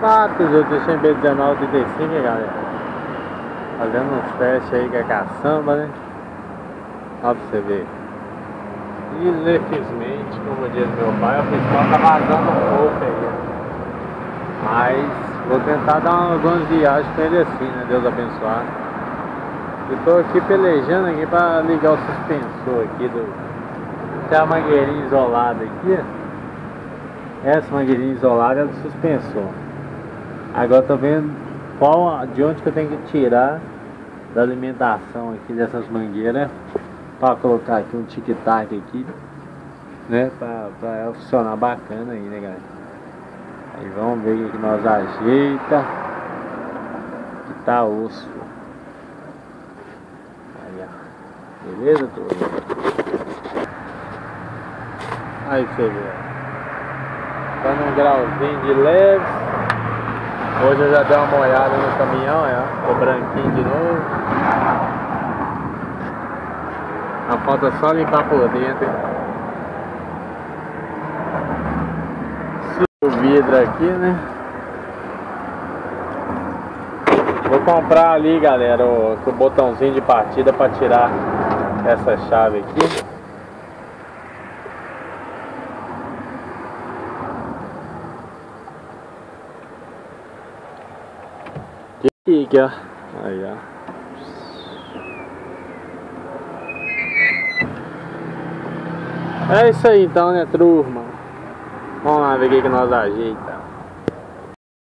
Quatro, eu deixei em B1935, galera. Fazendo uns testes aí com a caçamba, né? Olha pra você ver. Infelizmente, como diz meu pai, o pessoal tá vazando um pouco aí. Mas vou tentar dar algumas viagens com ele assim, né? Deus abençoar. Eu tô aqui pelejando aqui pra ligar o suspensor aqui do. Tem a mangueirinha isolada aqui, Essa mangueirinha isolada é do suspensor. Agora tô vendo qual, de onde que eu tenho que tirar da alimentação aqui dessas mangueiras para colocar aqui um tic-tac aqui, né? Pra ela funcionar bacana aí, né, galera? Aí vamos ver o que nós ajeita. Que tá osso. Aí, ó. Beleza, turma? Aí você vê. Tá num grauzinho de leve. Hoje eu já dei uma molhada no caminhão, ó. Ficou branquinho de novo. A falta só limpar por dentro. O vidro aqui, né? Vou comprar ali, galera, o, o botãozinho de partida para tirar essa chave aqui. Ó. Aí, ó. É isso aí então, né, turma? Vamos lá ver o que, que nós ajeitamos.